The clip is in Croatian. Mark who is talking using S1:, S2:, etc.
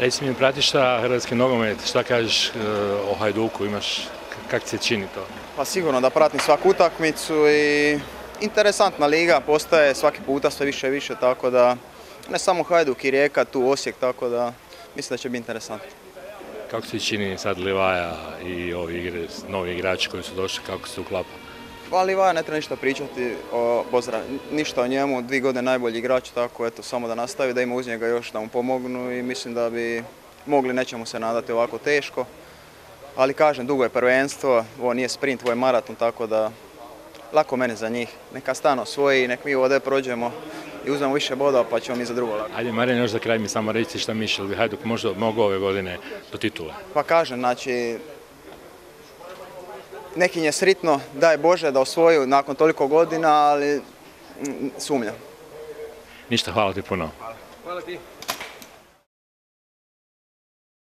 S1: Reci mi, pratiš šta hrvatski nogomet, šta kažeš e, o Hajduku, imaš, kak se čini to?
S2: Pa sigurno da pratim svaku utakmicu i interesantna liga postaje svaki puta sve više i više, tako da ne samo Hajduk i Rijeka, tu Osijek, tako da mislim da će biti interesantno.
S1: Kako se čini sad Livaja i ovi igre, novi igrači koji su došli, kako se uklapa?
S2: Pa Livaja ne treba ništa pričati o Bozra, ništa o njemu, dvije godine najbolji igrač, tako eto samo da nastavi, da ima uz njega još da mu pomognu i mislim da bi mogli nećemo se nadati ovako teško. Ali kažem, dugo je prvenstvo, ovo nije sprint, ovo je maraton, tako da lako meni za njih. Neka stano svoji, nek mi ovdje prođemo i uzmemo više bodova pa ćemo mi za drugo lako.
S1: Ajde Marijan, još za kraj mi samo reći šta misliš, bi Hajduk možda mogao ove godine do titule?
S2: Pa kažem, znači, neki je sritno, daj Bože da osvoju nakon toliko godina, ali mm, sumnjam.
S1: Ništa, hvala ti puno.
S2: Hvala ti.